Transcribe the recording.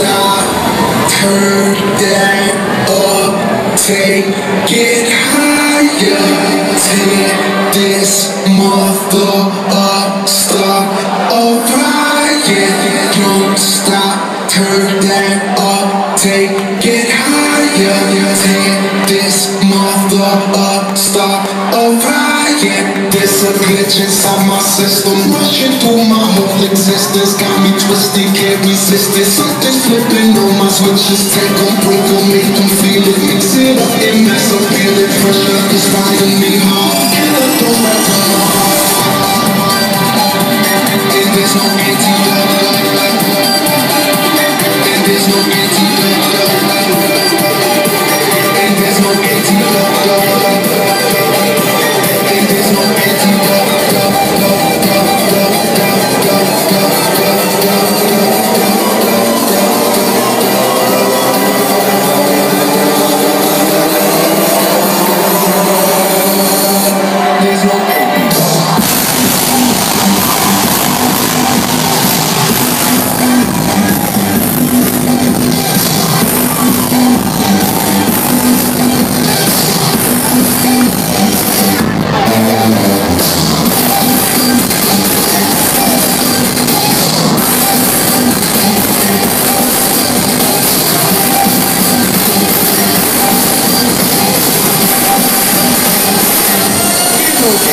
stop, turn that up, take it higher, take this mother up, Stop, a riot, don't stop, turn that up, take glitch inside my system, rushing through my whole existence. Got me twisted, can't resist it. Something's flipping on my switches. Take them, break them, make Michael